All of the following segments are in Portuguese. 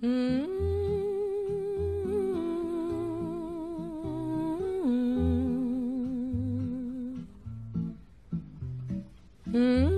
Mm-hmm. Mm-hmm.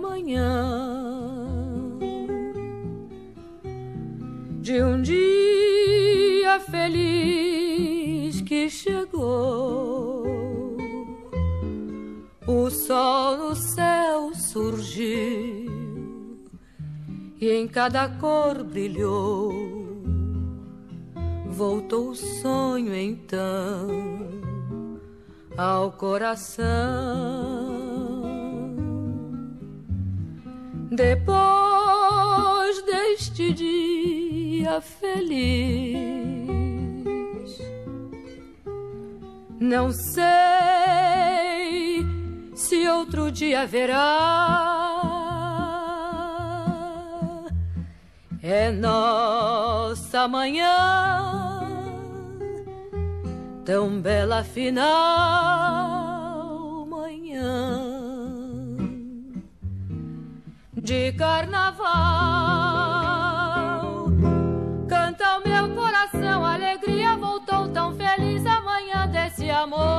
manhã de um dia feliz que chegou. O sol no céu surgiu e em cada cor brilhou. Voltou o sonho então ao coração. Depois deste dia feliz, não sei se outro dia haverá. É nossa manhã tão bela final de carnaval. Canta o meu coração, alegria voltou tão feliz amanhã desse amor.